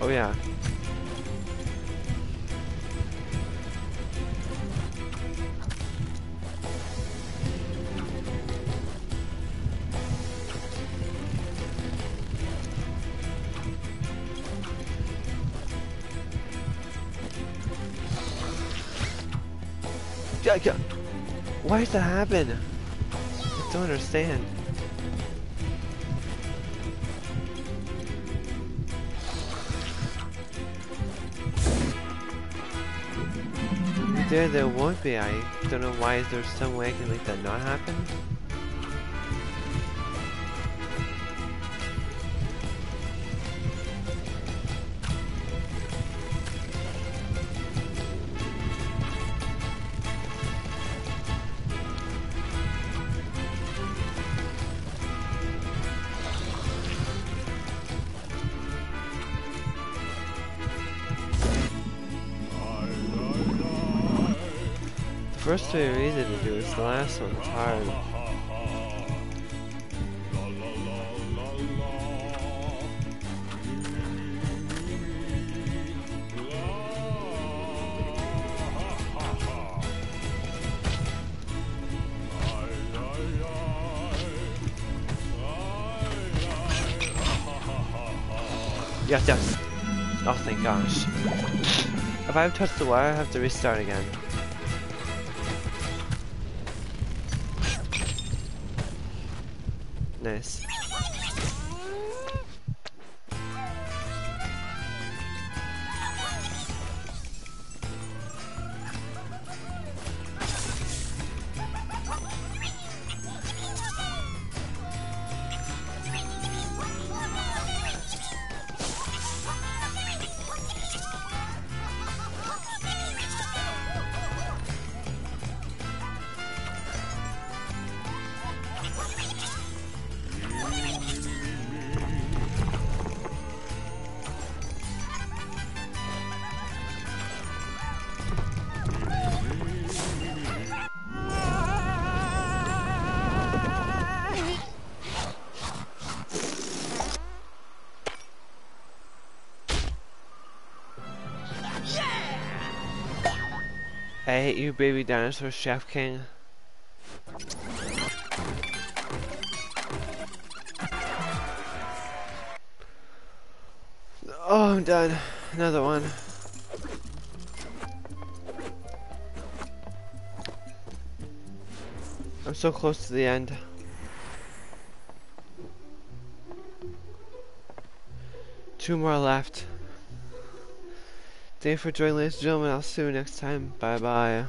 Oh yeah. Why does that happen? I don't understand. There, there won't be. I don't know why. Is there some way I can make that not happen? First two are easy to do. It's the last one that's hard. Yes, yes. Oh, thank gosh. If I've touched the wire, I have to restart again. Nice. I hate you, baby dinosaur chef king. Oh, I'm done. Another one. I'm so close to the end. Two more left. Thank you for joining, ladies and gentlemen. I'll see you next time. Bye bye.